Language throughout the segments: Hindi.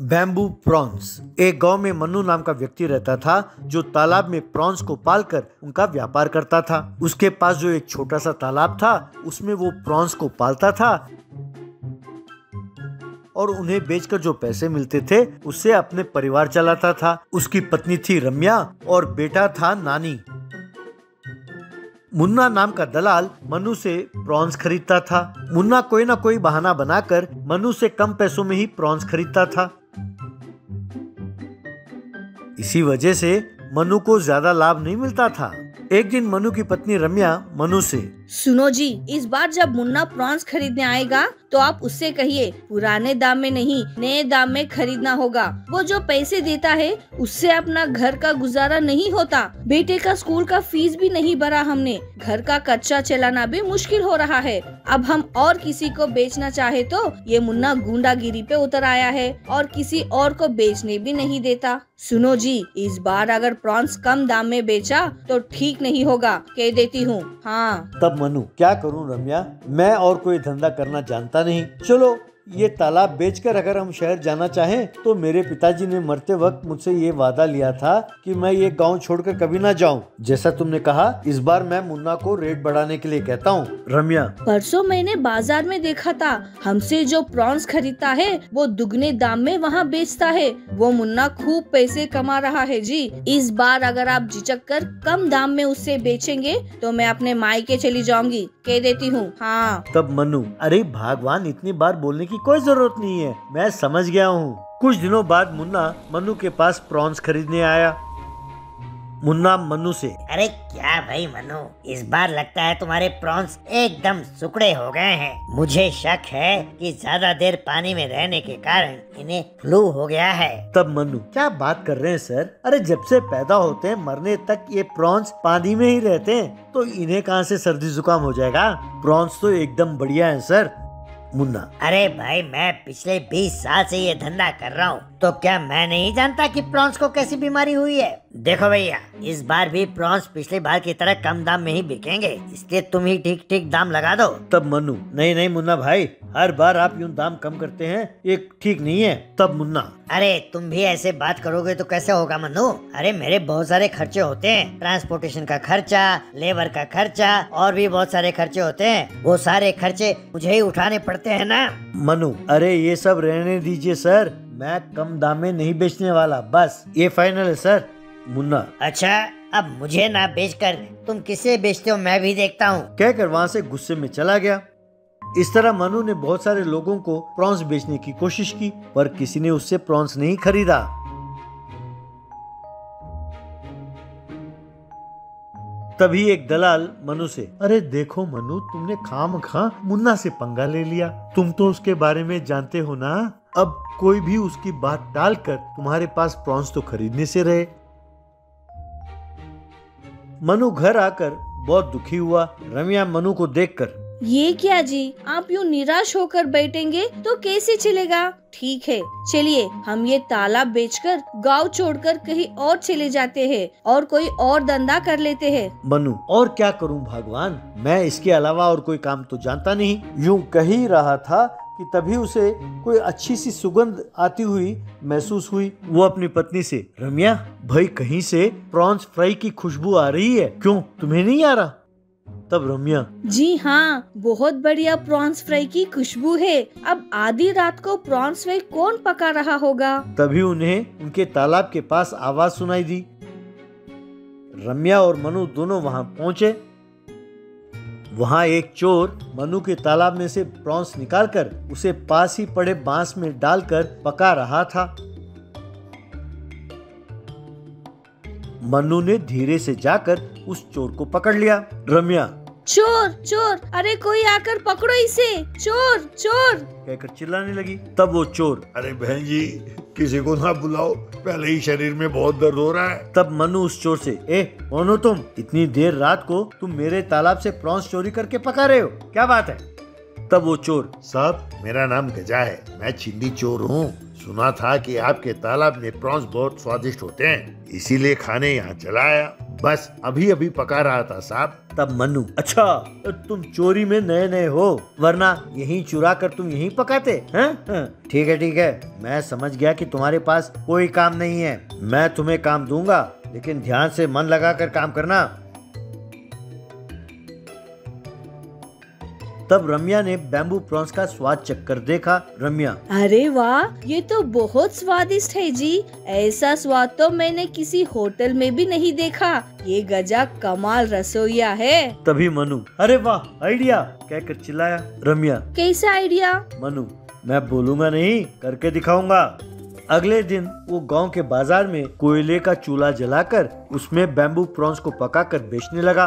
बैम्बू प्रॉन्स एक गाँव में मनु नाम का व्यक्ति रहता था, जो तालाब में प्रॉन्स को पालकर उनका व्यापार करता था। उसके पास जो एक छोटा सा तालाब था, उसमें वो प्रॉन्स को पालता था और उन्हें बेचकर जो पैसे मिलते थे उससे अपने परिवार चलाता था। उसकी पत्नी थी रम्या और बेटा था नानी। मुन्ना नाम का दलाल मनु से प्रॉन्स खरीदता था। मुन्ना कोई ना कोई बहाना बनाकर मनु से कम पैसों में ही प्रॉन्स खरीदता था। इसी वजह से मनु को ज़्यादा लाभ नहीं मिलता था। एक दिन मनु की पत्नी रम्या मनु से सुनो जी, इस बार जब मुन्ना प्रॉन्स खरीदने आएगा तो आप उससे कहिए, पुराने दाम में नहीं, नए दाम में खरीदना होगा। वो जो पैसे देता है, उससे अपना घर का गुजारा नहीं होता। बेटे का स्कूल का फ़ीस भी नहीं भरा हमने। घर का कच्चा चलाना भी मुश्किल हो रहा है। अब हम और किसी को बेचना चाहे तो ये मुन्ना गुंडागिरी पे उतर आया है और किसी और को बेचने भी नहीं देता। सुनो जी, इस बार अगर प्रॉन्स कम दाम में बेचा तो ठीक नहीं होगा। कह देती हूँ हाँ। तब मनु। क्या करूँ रम्या? मैं और कोई धंधा करना जानता नहीं। चलो ये तालाब बेचकर अगर हम शहर जाना चाहें तो मेरे पिताजी ने मरते वक्त मुझसे ये वादा लिया था कि मैं ये गाँव छोड़कर कभी ना जाऊँ। जैसा तुमने कहा इस बार मैं मुन्ना को रेट बढ़ाने के लिए कहता हूँ। रम्या। परसों मैंने बाज़ार में देखा था हमसे जो प्रॉन्स खरीदता है वो दुगने दाम में वहाँ बेचता है। वो मुन्ना खूब पैसे कमा रहा है जी। इस बार अगर आप झिझक कर कम दाम में उससे बेचेंगे तो मैं अपने मायके चली जाऊँगी। कह देती हूँ हाँ। तब मनु अरे भगवान इतनी बार बोलने की कोई ज़रूरत नहीं है। मैं समझ गया हूँ। कुछ दिनों बाद मुन्ना मनु के पास प्रॉन्स खरीदने आया। मुन्ना मनु से अरे क्या भाई मनु इस बार लगता है तुम्हारे प्रॉन्स एकदम सुकड़े हो गए हैं। मुझे शक है कि ज़्यादा देर पानी में रहने के कारण इन्हें फ्लू हो गया है। तब मनु क्या बात कर रहे हैं सर? अरे जब से पैदा होते हैं मरने तक ये प्रॉन्स पानी में ही रहते हैं तो इन्हें कहाँ से सर्दी जुकाम हो जाएगा? प्रॉन्स तो एकदम बढ़िया है सर। मुन्ना। अरे भाई मैं पिछले 20 साल से ये धंधा कर रहा हूँ। तो क्या मैं नहीं जानता कि प्रॉन्स को कैसी बीमारी हुई है? देखो भैया इस बार भी प्रॉन्स पिछले बार की तरह कम दाम में ही बिकेंगे। इसलिए तुम ही ठीक ठीक दाम लगा दो। तब मनु नहीं नहीं मुन्ना भाई हर बार आप यूँ दाम कम करते हैं ये ठीक नहीं है। तब मुन्ना। अरे तुम भी ऐसे बात करोगे तो कैसे होगा मनु? अरे मेरे बहुत सारे खर्चे होते हैं। ट्रांसपोर्टेशन का खर्चा लेबर का खर्चा और भी बहुत सारे खर्चे होते हैं। वो सारे खर्चे मुझे ही उठाने पड़ते हैं ना? मनु अरे ये सब रहने दीजिए सर। मैं कम दाम में नहीं बेचने वाला बस। ये फाइनल है सर। मुन्ना। अच्छा अब मुझे ना बेचकर तुम किसे बेचते हो मैं भी देखता हूँ। कहकर वहाँ से गुस्से में चला गया। इस तरह मनु ने बहुत सारे लोगों को प्रॉन्स बेचने की कोशिश की पर किसी ने उससे प्रॉन्स नहीं खरीदा। तभी एक दलाल मनु से, अरे देखो मनु, तुमने खाम खा, मुन्ना से पंगा ले लिया। तुम तो उसके बारे में जानते हो ना? अब कोई भी उसकी बात टाल कर तुम्हारे पास प्रॉन्स तो खरीदने से रहे। मनु घर आकर बहुत दुखी हुआ। रमिया मनु को देखकर ये क्या जी? आप यूँ निराश होकर बैठेंगे तो कैसे चलेगा? ठीक है, चलिए, हम ये तालाब बेचकर गाँव छोड़कर कहीं और चले जाते हैं और कोई और धंधा कर लेते हैं। मनु और क्या करूँ भगवान? मैं इसके अलावा और कोई काम तो जानता नहीं। यूँ कह ही रहा था कि तभी उसे कोई अच्छी सी सुगंध आती हुई महसूस हुई। वो अपनी पत्नी से, रम्या, भाई कहीं से प्रॉन्स फ्राई की खुशबू आ रही है? क्यों, तुम्हें नहीं आ रहा? तब रम्या। जी हाँ बहुत बढ़िया प्रॉन्स फ्राई की खुशबू है। अब आधी रात को प्रॉन्स फ्राई कौन पका रहा होगा? तभी उन्हें उनके तालाब के पास आवाज़ सुनाई दी। रम्या और मनु दोनों वहाँ पहुँचे। वहाँ एक चोर मनु के तालाब में से प्रॉन्स निकालकर उसे पास ही पड़े बाँस में डालकर पका रहा था। मनु ने धीरे से जाकर उस चोर को पकड़ लिया। रम्या चोर चोर। अरे कोई आकर पकड़ो इसे। चोर चोर। कहकर चिल्लाने लगी। तब वो चोर। अरे बहन जी किसी को ना बुलाओ। पहले ही शरीर में बहुत दर्द हो रहा है। तब मनु उस चोर से ए कौन हो तुम? इतनी देर रात को तुम मेरे तालाब से प्रॉन्स चोरी करके पका रहे हो। क्या बात है? तब वो चोर साहब मेरा नाम गजा है। मैं चिंदी चोर हूँ। सुना था कि आपके तालाब में प्रॉन्स बहुत स्वादिष्ट होते हैं। इसीलिए खाने यहाँ चला आया। बस अभी अभी पका रहा था साहब तब मनु अच्छा तुम चोरी में नए नए हो, वरना यहीं चुरा कर तुम यहीं पकाते, हैं? ठीक है ठीक है, मैं समझ गया कि तुम्हारे पास कोई काम नहीं है मैं तुम्हें काम दूँगा, लेकिन ध्यान से मन लगा कर काम करना तब रम्या ने बैम्बू प्रॉन्स का स्वाद चक्कर देखा। रम्या। अरे वाह ये तो बहुत स्वादिष्ट है जी। ऐसा स्वाद तो मैंने किसी होटल में भी नहीं देखा। ये गजा कमाल रसोईया है। तभी मनु अरे वाह आइडिया! कहकर चिल्लाया। रम्या। कैसा आइडिया? मनु मैं बोलूँगा नहीं करके दिखाऊँगा। अगले दिन वो गाँव के बाज़ार में कोयले का चूल्हा जलाकर उसमें बैम्बू प्रॉन्स को पकाकर बेचने लगा।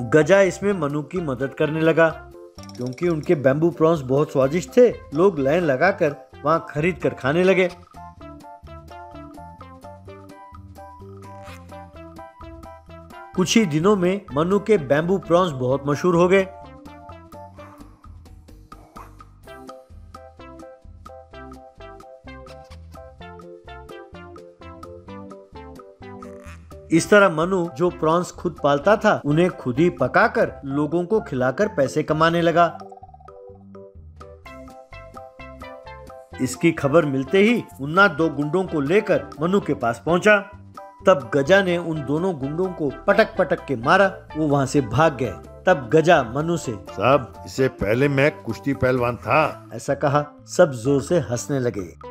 गजा इसमें मनु की मदद करने लगा। क्योंकि उनके बैम्बू प्रॉन्स बहुत स्वादिष्ट थे, लोग लाइन लगाकर वहाँ खरीद कर खाने लगे। कुछ ही दिनों में मनु के बैम्बू प्रॉन्स बहुत मशहूर हो गए। इस तरह मनु जो प्रॉन्स खुद पालता था उन्हें खुद ही पकाकर लोगों को खिलाकर पैसे कमाने लगा। इसकी खबर मिलते ही उन्ना दो गुंडों को लेकर मनु के पास पहुँचा। तब गजा ने उन दोनों गुंडों को पटक पटक के मारा वो वहाँ से भाग गए। तब गजा मनु से साहब इससे पहले मैं कुश्ती पहलवान था। ऐसा कहा। सब ज़ोर से हंसने लगे।